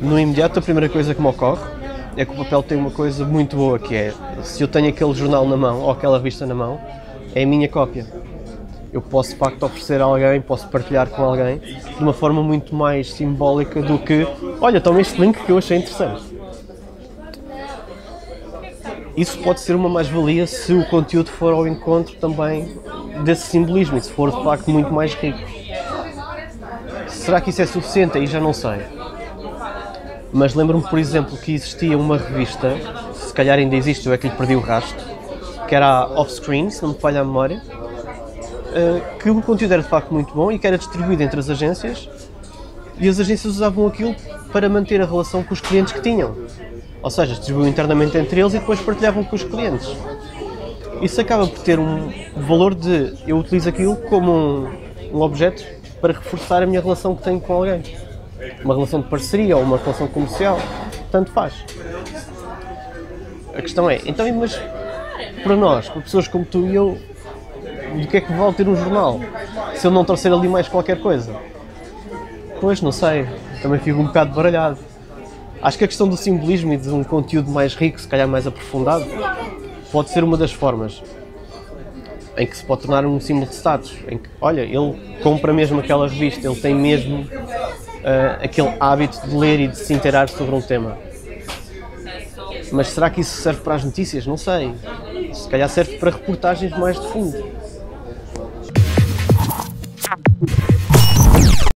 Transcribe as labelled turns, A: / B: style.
A: No imediato, a primeira coisa que me ocorre é que o papel tem uma coisa muito boa, que é, se eu tenho aquele jornal na mão, ou aquela revista na mão, é a minha cópia. Eu posso, de facto, oferecer a alguém, posso partilhar com alguém, de uma forma muito mais simbólica do que, olha, toma este link que eu achei interessante. Isso pode ser uma mais-valia se o conteúdo for ao encontro também desse simbolismo e se for, de facto, muito mais rico. Será que isso é suficiente? Aí já não sei. Mas lembro-me, por exemplo, que existia uma revista, se calhar ainda existe, eu é que lhe perdi o rastro, que era Offscreen, se não me falha a memória, eh, que o conteúdo era de facto muito bom e que era distribuído entre as agências e as agências usavam aquilo para manter a relação com os clientes que tinham. Ou seja, distribuíam internamente entre eles e depois partilhavam com os clientes. Isso acaba por ter um valor de eu utilizo aquilo como um, um objeto para reforçar a minha relação que tenho com alguém. Uma relação de parceria ou uma relação comercial, tanto faz. A questão é, então, mas para nós, para pessoas como tu e eu, do que é que vale ter um jornal? Se eu não trouxer ali mais qualquer coisa? Pois, não sei. Também fico um bocado baralhado. Acho que a questão do simbolismo e de um conteúdo mais rico, se calhar mais aprofundado, pode ser uma das formas em que se pode tornar um símbolo de status. Em que, olha, ele compra mesmo aquela revista, ele tem mesmo uh, aquele hábito de ler e de se inteirar sobre um tema. Mas será que isso serve para as notícias? Não sei. Se calhar serve para reportagens mais de fundo.